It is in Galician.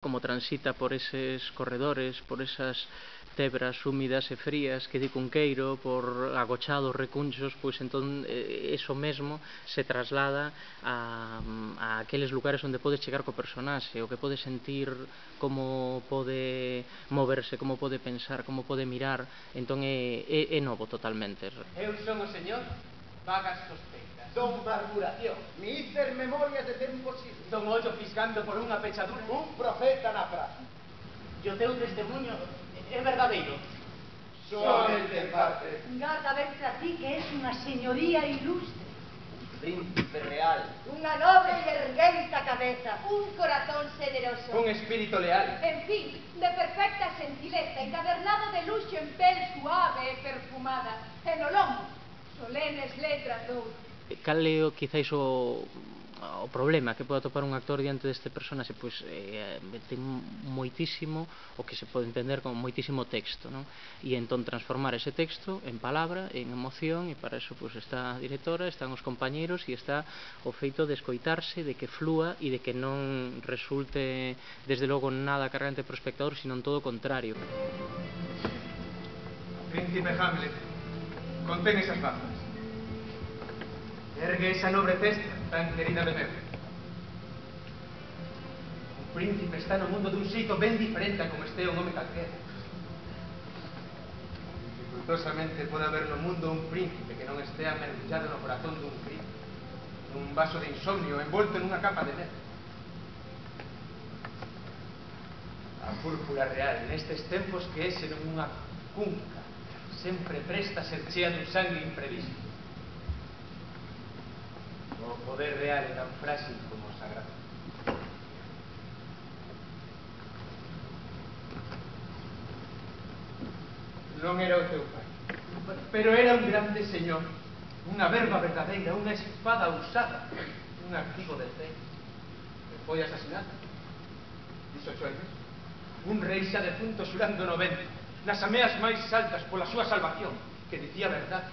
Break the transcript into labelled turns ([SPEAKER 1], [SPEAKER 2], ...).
[SPEAKER 1] como transita por eses corredores, por esas tebras húmidas e frías que di Cunqueiro, por agochados recunchos, pois entón eh, eso mesmo se traslada a, a aqueles lugares onde podes chegar co personaxe, o que podes sentir, como pode moverse, como pode pensar, como pode mirar, entón é, é, é novo totalmente.
[SPEAKER 2] Eu son o señor Vagas Sospeitas.
[SPEAKER 3] Don Murmuración, Mister Memorias de Tempos Idos.
[SPEAKER 2] Don Ollo fiscando por unha pechadura.
[SPEAKER 3] Un profeta na praza.
[SPEAKER 2] E o teu testemunho é verdadeiro.
[SPEAKER 3] Solamente en parte.
[SPEAKER 4] Garda verte a ti que es unha señoría ilustre.
[SPEAKER 3] Príncipe real.
[SPEAKER 4] Unha noble e ergueita cabeza. Un corazón generoso.
[SPEAKER 2] Un espírito leal.
[SPEAKER 4] En fin, de perfecta sentileza e tabernado de luxo en pel suave e perfumada. E no lombo, solenes, letras, dous. Eh,
[SPEAKER 1] cal é o, quizáis o, o problema que pode atopar un actor diante deste personaxe pois eh, eh, ten moitísimo o que se pode entender como moitísimo texto non? e entón transformar ese texto en palabra, en emoción e para eso pois, está a directora, están os compañeros e está o feito de escoitarse de que flúa e de que non resulte desde logo nada cargante para o espectador sino todo o contrario
[SPEAKER 2] Príncipe Hamlet contén esas bazas Ergue esa nobre cesta tan querida de ver. Un príncipe está no mundo dun xeito ben diferente a como este un home calquera. Dificultosamente pode haber no mundo un príncipe que non estea mergulhado no corazón dun crime, nun vaso de insomnio envolto nunha capa de neve. A púrpura real nestes tempos que é senón unha cunca sempre presta a ser chea dun sangue imprevisto. o poder real é tan frágil como o sagrado. Non era o teu pai, pero era un grande señor, unha verba verdadeira, unha espada usada, un artigo de fe, que foi asesinado. Dixo anos, un rei xa defunto xurando 90, nas ameas máis altas pola súa salvación, que dicía verdade,